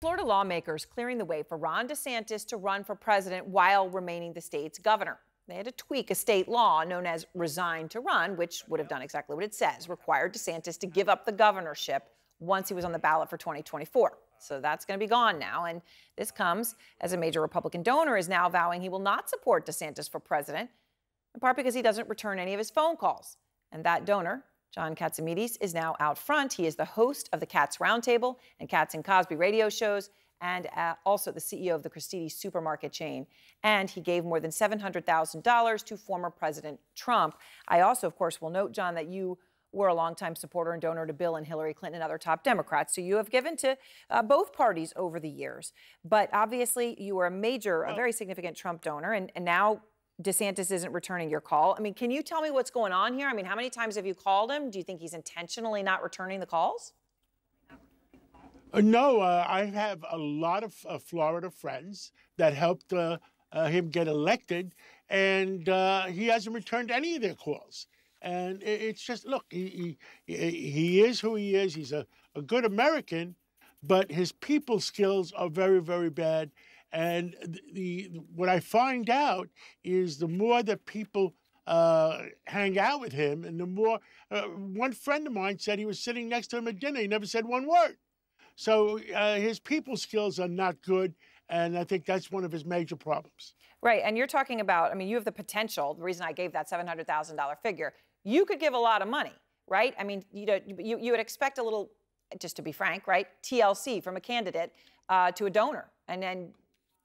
Florida lawmakers clearing the way for Ron DeSantis to run for president while remaining the state's governor. They had to tweak a state law known as resign to run, which would have done exactly what it says, required DeSantis to give up the governorship once he was on the ballot for 2024. So that's going to be gone now. And this comes as a major Republican donor is now vowing he will not support DeSantis for president, in part because he doesn't return any of his phone calls. And that donor, John Catsimatidis is now out front. He is the host of the Cats Roundtable and Cats and Cosby radio shows, and uh, also the CEO of the Gristedes supermarket chain. And he gave more than $700,000 to former President Trump. I also, of course, will note, John, that you were a longtime supporter and donor to Bill and Hillary Clinton and other top Democrats. So you have given to uh, both parties over the years. But obviously, you were a major, a very significant Trump donor, and, and now DeSantis isn't returning your call. I mean, can you tell me what's going on here? I mean, how many times have you called him? Do you think he's intentionally not returning the calls? Uh, no, uh, I have a lot of uh, Florida friends that helped uh, uh, him get elected, and uh, he hasn't returned any of their calls. And it, it's just, look, he, he, he is who he is. He's a, a good American, but his people skills are very, very bad. And the, the what I find out is the more that people uh, hang out with him, and the more uh, one friend of mine said he was sitting next to him at dinner, he never said one word. So uh, his people skills are not good, and I think that's one of his major problems. Right, and you're talking about. I mean, you have the potential. The reason I gave that seven hundred thousand dollar figure, you could give a lot of money, right? I mean, you know, you, you would expect a little, just to be frank, right? TLC from a candidate uh, to a donor, and then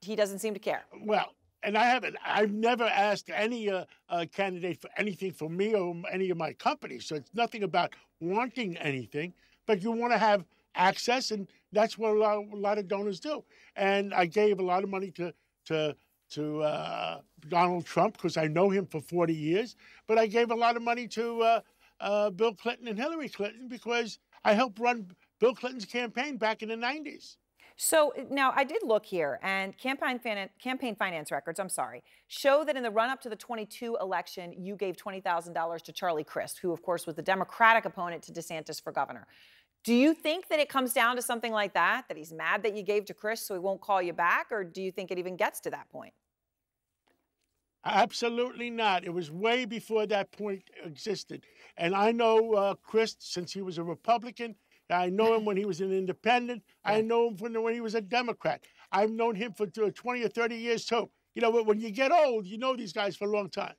he doesn't seem to care. Well, and I haven't. I've never asked any uh, uh, candidate for anything for me or any of my companies. So it's nothing about wanting anything, but you want to have access, and that's what a lot, a lot of donors do. And I gave a lot of money to to to uh, Donald Trump because I know him for 40 years, but I gave a lot of money to uh, uh, Bill Clinton and Hillary Clinton because I helped run Bill Clinton's campaign back in the 90s. So now I did look here, and campaign, campaign finance records, I'm sorry, show that in the run up to the 22 election, you gave $20,000 to Charlie Crist, who, of course, was the Democratic opponent to DeSantis for governor. Do you think that it comes down to something like that, that he's mad that you gave to Crist so he won't call you back, or do you think it even gets to that point? Absolutely not. It was way before that point existed. And I know uh, Crist since he was a Republican I know him when he was an independent. Yeah. I know him from when he was a Democrat. I've known him for 20 or 30 years too. You know, when you get old, you know these guys for a long time.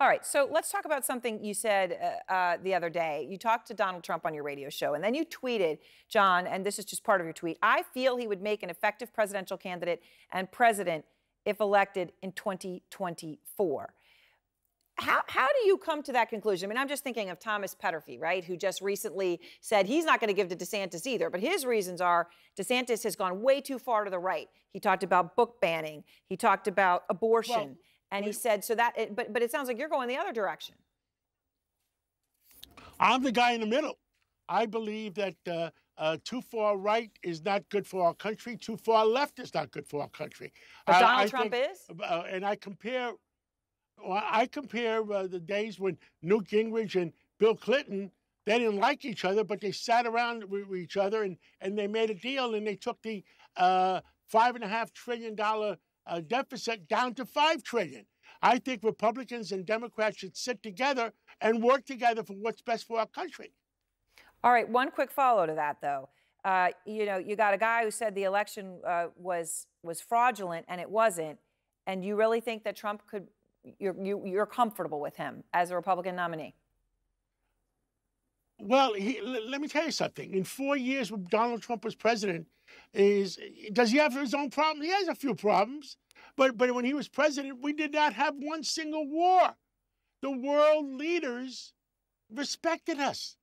All right, so let's talk about something you said uh, uh, the other day. You talked to Donald Trump on your radio show, and then you tweeted, John, and this is just part of your tweet I feel he would make an effective presidential candidate and president if elected in 2024. How, how do you come to that conclusion? I mean, I'm just thinking of Thomas Peterffy, right, who just recently said he's not going to give to DeSantis either. But his reasons are DeSantis has gone way too far to the right. He talked about book banning, he talked about abortion, well, and he said so that. It, but but it sounds like you're going the other direction. I'm the guy in the middle. I believe that uh, uh, too far right is not good for our country. Too far left is not good for our country. But Donald Trump think, is. Uh, and I compare well, I compare uh, the days when Newt Gingrich and Bill Clinton they didn't like each other, but they sat around with each other and, and they made a deal and they took the uh, five and a half trillion dollar uh, deficit down to five trillion. I think Republicans and Democrats should sit together and work together for what's best for our country. All right, one quick follow to that though. Uh, you know, you got a guy who said the election uh, was was fraudulent and it wasn't, and you really think that Trump could you're, you, are you are comfortable with him as a Republican nominee? Well, he, let me tell you something. In four years, when Donald Trump was president, is does he have his own problems? He has a few problems, but but when he was president, we did not have one single war. The world leaders respected us.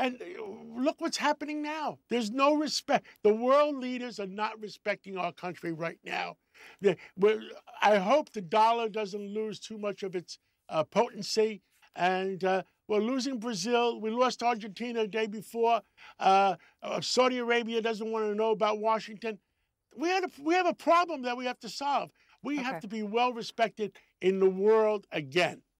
And uh, look what's happening now. There's no respect. The world leaders are not respecting our country right now. I hope the dollar doesn't lose too much of its uh, potency. And uh, we're losing Brazil. We lost Argentina the day before. Uh, uh Saudi Arabia doesn't want to know about Washington. We, had a, we have a problem that we have to solve. We okay. have to be well respected in the world again.